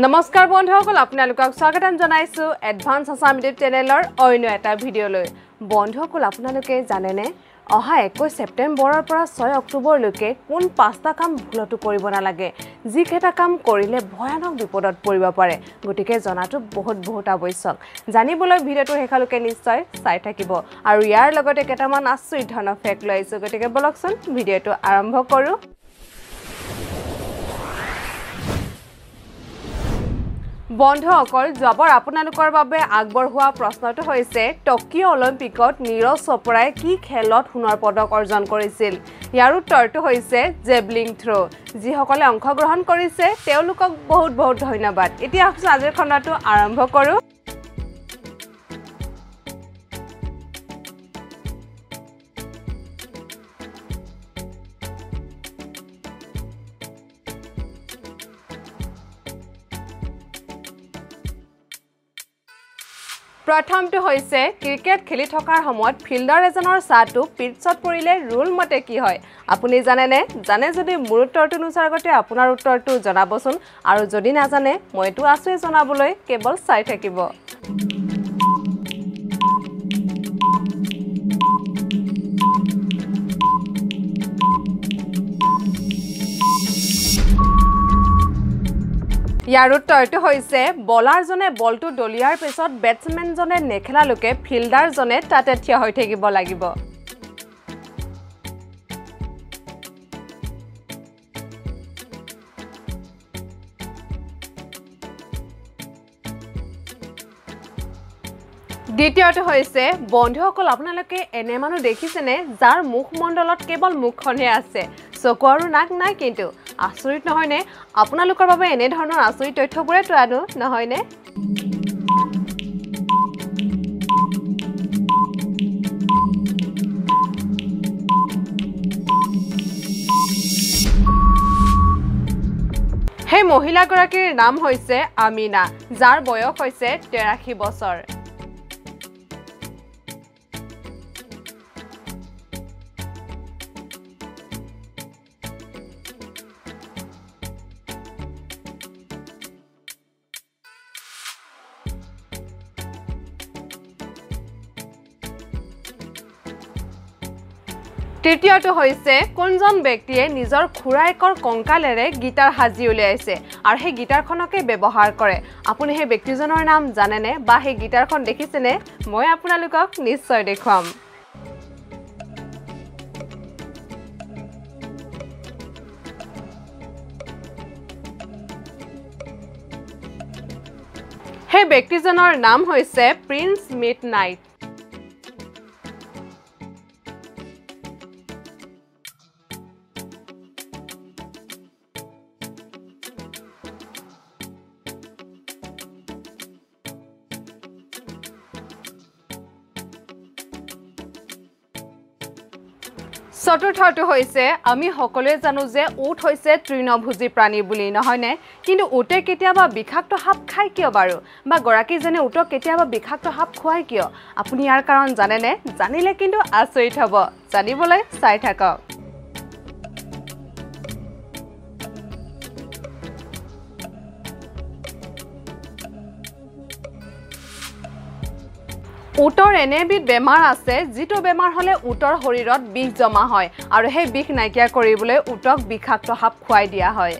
নমস্কাৰ বন্ধুসকল আপোনালোকক স্বাগতম জনাইছোঁ এডভান্স আছাম ইউটিউব চেনেলৰ অন্য এটা ভিডিঅ'লৈ। বন্ধুসকল আপোনালোকে জানেনে অহা একৈছ ছেপ্টেম্বৰৰ পৰা ছয় অক্টোবৰলৈকে কোন পাঁচটা কাম ভুলতো কৰিব নালাগে? যিকেইটা কাম কৰিলে ভয়ানক বিপদত পৰিব পাৰে। গতিকে জনাটো বহুত বহুত আৱশ্যক। জানিবলৈ ভিডিঅ'টো শেষলৈকে নিশ্চয় চাই থাকিব। আৰু ইয়াৰ লগতে কেইটামান আচৰিত ধৰণৰ ফেক্ট লৈ আহিছোঁ। গতিকে বলকচোন ভিডিঅ'টো আৰম্ভ কৰোঁ। বন্ধুসকল যোৱাবাৰ আপোনালোকৰ বাবে আগবঢ়োৱা প্ৰশ্নটো হৈছে টকিঅ' অলিম্পিকত নীৰজ চোপ্ৰাই কি খেলত সোণৰ পদক অৰ্জন কৰিছিল? ইয়াৰ উত্তৰটো হৈছে জেভলিং থ্ৰ' যিসকলে অংশগ্ৰহণ কৰিছে তেওঁলোকক বহুত বহুত ধন্যবাদ। এতিয়া আজিৰ খণ্ডটো আৰম্ভ কৰোঁ। প্ৰথমটো হৈছে ক্ৰিকেট খেলি থকাৰ সময়ত ফিল্ডাৰ এজনৰ চাহটো পিটছত পৰিলে ৰুল মতে কি হয়? আপুনি জানেনে? জানে যদি মোৰ উত্তৰটো নোচোৱাৰ আগতে আপোনাৰ উত্তৰটো জনাবচোন। আৰু যদি নাজানে মইতো আছোৱেই জনাবলৈ কেৱল চাই থাকিব। ইয়াৰ উত্তৰটো হৈছে বলাৰজনে বলটো দলিয়াৰ পিছত বেটছমেনজনে নেখেলালৈকে ফিল্ডাৰজনে তাতে থিয় হৈ থাকিব লাগিব। দ্বিতীয়টো হৈছে বন্ধুসকল আপোনালোকে এনে মানুহ দেখিছেনে যাৰ মুখমণ্ডলত কেৱল মুখখনহে আছে? চকু আৰু নাক নাই কিন্তু। আচৰিত নহয়নে? আপোনালোকৰ বাবে এনেধৰণৰ আচৰিত তথ্যবোৰে তৈয়ানো নহয়নে? সেই মহিলাগৰাকীৰ নাম হৈছে আমিনা যাৰ বয়স হৈছে তেৰাশী বছৰ। তৃতীয়টো হৈছে কোনজন ব্যক্তিয়ে নিজৰ খুৰায়েকৰ কংকালেৰে গীটাৰ সাজি উলিয়াইছে আৰু সেই গীটাৰখনকে ব্যৱহাৰ কৰে? আপুনি সেই ব্যক্তিজনৰ নাম জানেনে বা সেই গীটাৰখন দেখিছেনে? মই আপোনালোকক নিশ্চয় দেখুৱাম। সেই ব্যক্তিজনৰ নাম হৈছে প্ৰিন্স মিড নাইট চতুৰ্থটো হৈছে আমি সকলোৱে জানো যে উট হৈছে তৃণভোজী প্ৰাণী বুলি নহয়নে কিন্তু উটে কেতিয়াবা বিষাক্ত সাপ খায় কিয় বাৰু? বা গৰাকীজনে উটক কেতিয়াবা বিষাক্ত সাপ খুৱায় কিয়? আপুনি ইয়াৰ কাৰণ জানেনে? জানিলে কিন্তু আচৰিত হ'ব। জানিবলৈ চাই থাকক। উটৰ এনে এবিধ বেমাৰ আছে যিটো বেমাৰ হ'লে উটৰ শৰীৰত বিষ জমা হয় আৰু সেই বিষ নাইকিয়া কৰিবলৈ উটক বিষাক্ত সাপ খুৱাই দিয়া হয়।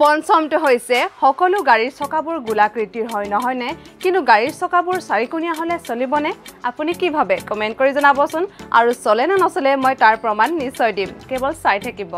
পঞ্চমটো হৈছে সকলো গাড়ীৰ চকাবোৰ গোলাকৃতিৰ হয় নহয়নে কিন্তু গাড়ীৰ চকাবোৰ চাৰিকোণীয়া হ'লে চলিবনে? আপুনি কি ভাবে? কমেণ্ট কৰি জনাবচোন। আৰু চলে নে নচলে মই তাৰ প্ৰমাণ নিশ্চয় দিম। কেৱল চাই থাকিব।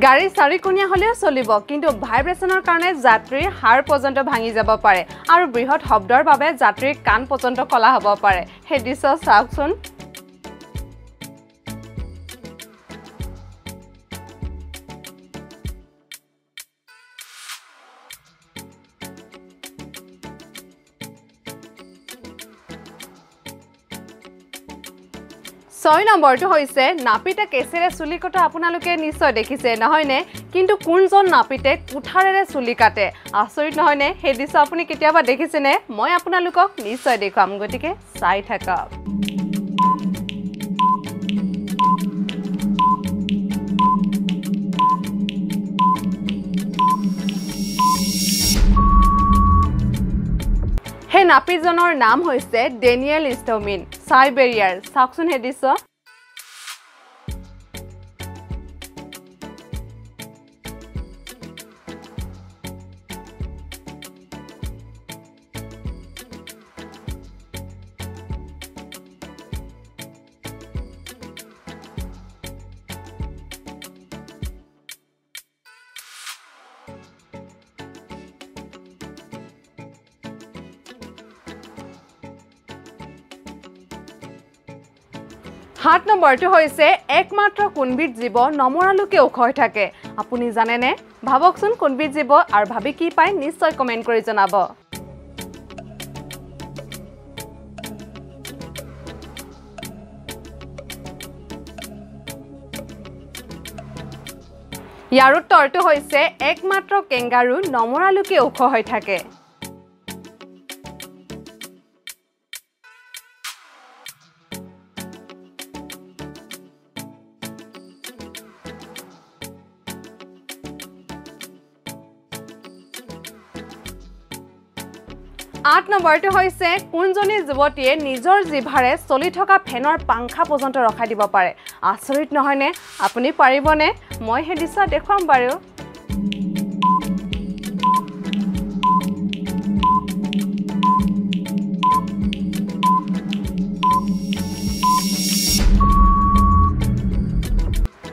গাড়ী চাৰিকোণীয়া হ'লেও চলিব কিন্তু ভাইব্ৰেশ্যনৰ কাৰণে যাত্ৰীৰ হাড় পৰ্যন্ত ভাঙি যাব পাৰে আৰু বৃহৎ শব্দৰ বাবে যাত্ৰীৰ কাণ পৰ্যন্ত কলা হ'ব পাৰে। সেই দৃশ্য চাওকচোন। ছয় নম্বৰটো হৈছে নাপিতে কেঁচেৰে চুলি কটা আপোনালোকে নিশ্চয় দেখিছে নহয়নে? কিন্তু কোনজন নাপিতে কুঠাৰেৰে চুলি কাটে? আচৰিত নহয়নে? সেই দৃশ্য আপুনি কেতিয়াবা দেখিছেনে? মই আপোনালোকক নিশ্চয় দেখুৱাম গতিকে চাই থাকক। সেই নাপিতজনৰ নাম হৈছে ডেনিয়েল ষ্টমিন। চাইবেৰিয়াৰ চাওকচোন সেই দৃশ্য সাত নম্বৰটো হৈছে একমাত্ৰ কোনবিধ জীৱ নমৰালোকে ওখ হৈ থাকে। আপুনি জানেনে? ভাবকচোন কোনবিধ জীৱ আৰু ভাবি কি পায় নিশ্চয় কমেণ্ট কৰি জনাব। ইয়াৰ উত্তৰটো হৈছে একমাত্ৰ কেংগাৰু নমৰালোকে ওখ হৈ থাকে। আঠ নম্বৰটো হৈছে কোনজনী যুৱতীয়ে নিজৰ জিভাৰে চলি থকা ফেনৰ পাংখা পৰ্যন্ত ৰখাই দিব পাৰে? আচৰিত নহয়নে? আপুনি পাৰিবনে? মই সেই দৃশ্য দেখুৱাম বাৰু।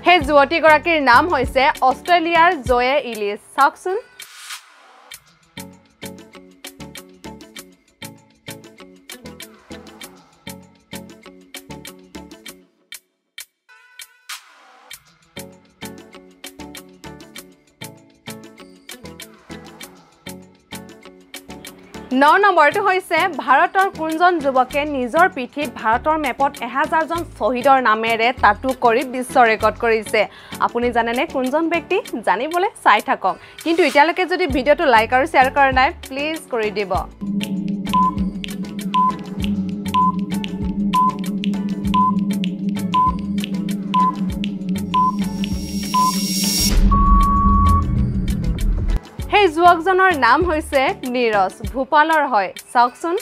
সেই যুৱতীগৰাকীৰ নাম হৈছে অষ্ট্ৰেলিয়াৰ জয়ে ইলিছ। চাওকচোন। ন নম্বৰটো হৈছে ভাৰতৰ কোনজন যুৱকে নিজৰ পিঠিত ভাৰতৰ মেপত এহেজাৰজন শ্বহীদৰ নামেৰে টাটু কৰি বিশ্ব ৰেকৰ্ড কৰিছে? আপুনি জানেনে কোনজন ব্যক্তি? জানিবলৈ চাই থাকক। কিন্তু এতিয়ালৈকে যদি ভিডিঅ'টো লাইক আৰু শ্বেয়াৰ কৰা নাই প্লিজ কৰি দিব। যুৱকজনৰ নাম হৈছে নীৰজ ভূপালৰ হয়। চাওকচোন।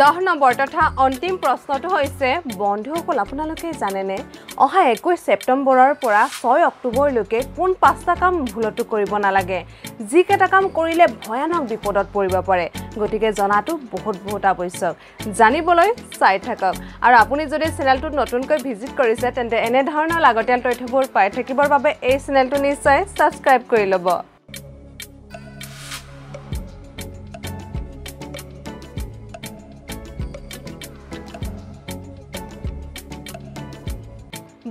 দহ নম্বৰ তথা অন্তিম প্ৰশ্নটো হৈছে বন্ধুসকল আপোনালোকে জানেনে অহা একৈছ ছেপ্টেম্বৰৰ পৰা ছয় অক্টোবৰলৈকে কোন পাঁচটা কাম ভুলতো কৰিব নালাগে? যিকেইটা কাম কৰিলে ভয়ানক বিপদত পৰিব পাৰে। গতিকে জনাটো বহুত বহুত আৱশ্যক। জানিবলৈ চাই থাকক। আৰু আপুনি যদি চেনেলটোত নতুনকৈ ভিজিট কৰিছে তেন্তে এনেধৰণৰ লাগতিয়াল তথ্যবোৰ পাই থাকিবৰ বাবে এই চেনেলটো নিশ্চয় ছাবস্ক্ৰাইব কৰি ল'ব।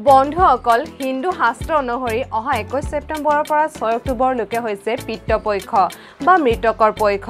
বন্ধুসকল হিন্দু শাস্ত্ৰ অনুসৰি অহা একৈছ ছেপ্টেম্বৰৰ পৰা ছয় অক্টোবৰলৈকে হৈছে পিতৃপক্ষ বা মৃতকৰ পক্ষ।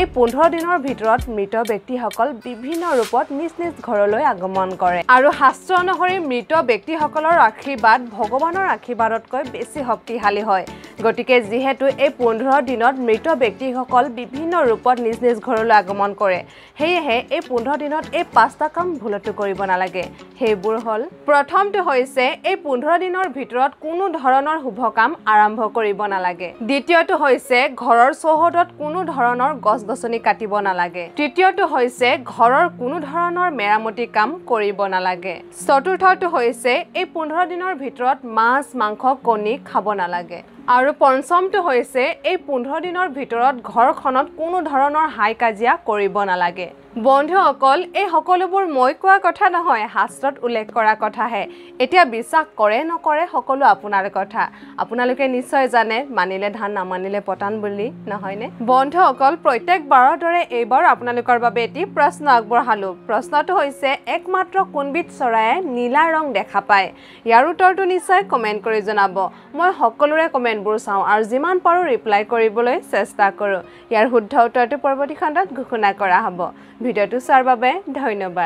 এই পোন্ধৰ দিনৰ ভিতৰত মৃত ব্যক্তিসকল বিভিন্ন ৰূপত নিজ নিজ ঘৰলৈ আগমন কৰে। আৰু শাস্ত্ৰ অনুসৰি মৃত ব্যক্তিসকলৰ আশীৰ্বাদ ভগৱানৰ আশীৰ্বাদতকৈ বেছি শক্তিশালী হয়। গতিকে যিহেতু এই পোন্ধৰ দিনত মৃত ব্যক্তিসকল বিভিন্ন ৰূপত নিজ নিজ ঘৰলৈ আগমন কৰে সেয়েহে এই পোন্ধৰ দিনত এই পাঁচটা কাম ভুলতো কৰিব নালাগে। সেইবোৰ হ'ল প্ৰথমটো হৈছে এই পোন্ধৰ দিনৰ ভিতৰত কোনো ধৰণৰ শুভ কাম আৰম্ভ কৰিব নালাগে। দ্বিতীয়টো হৈছে ঘৰৰ চৌহদত কোনো ধৰণৰ গছ গছনি কাটিব নালাগে। তৃতীয়টো হৈছে ঘৰৰ কোনো ধৰণৰ মেৰামতি কাম কৰিব নালাগে। চতুৰ্থটো হৈছে এই পোন্ধৰ দিনৰ ভিতৰত মাছ মাংস কণী খাব নালাগে। আৰু পঞ্চমটো হৈছে এই পোন্ধৰ দিনৰ ভিতৰত ঘৰখনত কোনো ধৰণৰ হাই কাজিয়া কৰিব নালাগে। বন্ধুসকল এই সকলোবোৰ মই কোৱা কথা নহয় শাস্ত্ৰত উল্লেখ কৰা কথাহে। এতিয়া বিশ্বাস কৰে নকৰে সকলো আপোনাৰ কথা। আপোনালোকে নিশ্চয় জানে মানিলে ধান নামানিলে পতান বুলি নহয়নে বন্ধুসকল প্ৰত্যেকবাৰৰ দৰে এইবাৰ আপোনালোকৰ বাবে এটি প্ৰশ্ন আগবঢ়ালোঁ। প্ৰশ্নটো হৈছে একমাত্ৰ কোনবিধ চৰায়ে নীলা ৰং দেখা পায়? ইয়াৰ উত্তৰটো নিশ্চয় কমেণ্ট কৰি জনাব। মই সকলোৰে কমেণ্টবোৰ চাওঁ আৰু যিমান পাৰোঁ ৰিপ্লাই কৰিবলৈ চেষ্টা কৰোঁ। ইয়াৰ শুদ্ধ উত্তৰটো পৰৱৰ্তী খণ্ডত ঘোষণা কৰা হ'ব। ভিডিঅ'টো চোৱাৰ বাবে ধন্যবাদ।